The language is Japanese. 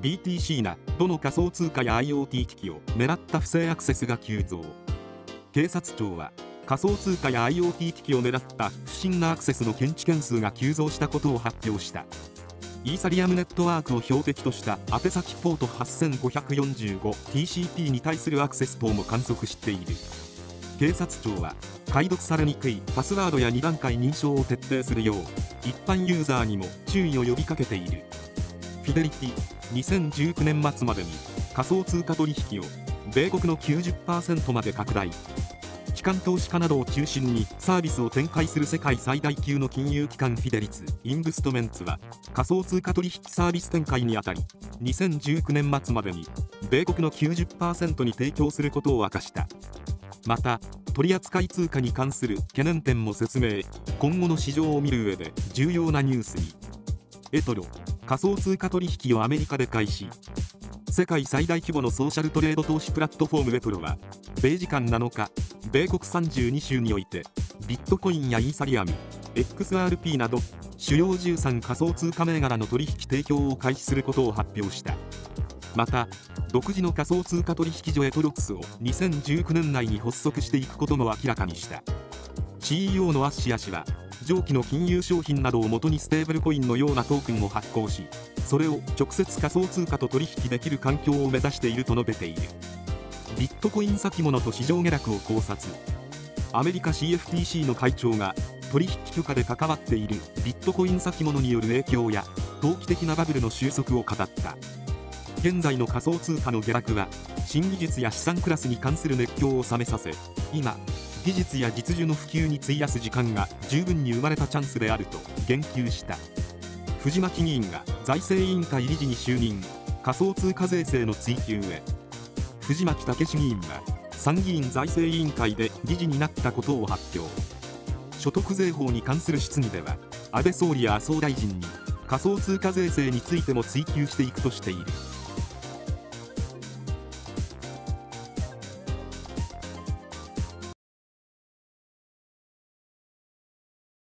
BTC などの仮想通貨や IoT 機器を狙った不正アクセスが急増。警察庁は仮想通貨や IoT 機器を狙った不審なアクセスの検知件数が急増したことを発表した。イーサリアムネットワークを標的とした宛先ポート 8545TCP に対するアクセス等も観測している。警察庁は解読されにくいパスワードや2段階認証を徹底するよう一般ユーザーにも注意を呼びかけている。フィデリティ2019年末までに仮想通貨取引を米国の90%まで拡大。機関投資家などを中心にサービスを展開する世界最大級の金融機関フィデリツ・インブストメンツは仮想通貨取引サービス展開にあたり2019年末までに米国の90%に提供することを明かした。また取扱通貨に関する懸念点も説明。今後の市場を見る上で重要なニュースに。エトロ。仮想通貨取引をアメリカで開始。世界最大規模のソーシャルトレード投資プラットフォームエトロは米時間7日米国32州においてビットコインやイーサリアム XRP など主要13仮想通貨銘柄の取引提供を開始することを発表した。また独自の仮想通貨取引所エトロックスを2019年内に発足していくことも明らかにした。CEO のアッシア氏は上記の金融商品などを元にステーブルコインのようなトークンを発行しそれを直接仮想通貨と取引できる環境を目指していると述べている。ビットコイン先物と市場下落を考察。アメリカ CFTC の会長が取引許可で関わっているビットコイン先物による影響や投機的なバブルの収束を語った。現在の仮想通貨の下落は新技術や資産クラスに関する熱狂を冷めさせ今技術や実需の普及に費やす時間が十分に生まれたチャンスであると言及した。藤巻議員が財政委員会理事に就任。仮想通貨税制の追及へ。藤巻武議員は参議院財政委員会で理事になったことを発表。所得税法に関する質疑では安倍総理や麻生大臣に仮想通貨税制についても追及していくとしている。